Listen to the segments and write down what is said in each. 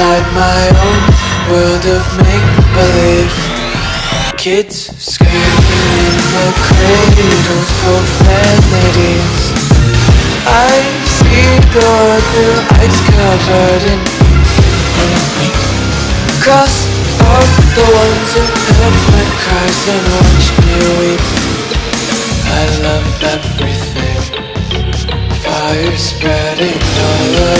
inside my own world of make-believe. Kids screaming in the cradles, profanities I see world through ice covered in Cross out the ones who heard my cries and watched me weep. I love everything. Fire spreading all around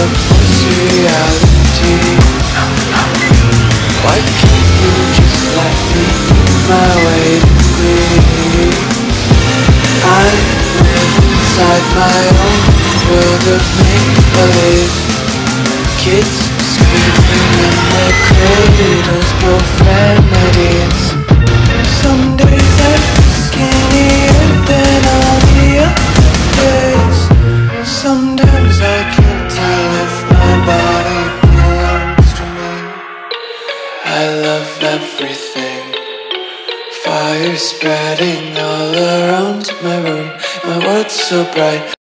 the false reality Why can't you just let me do my way to free? I live inside my own world of make-believe Kids screaming in their cradles, everything. Fire spreading all around my room. My world's so bright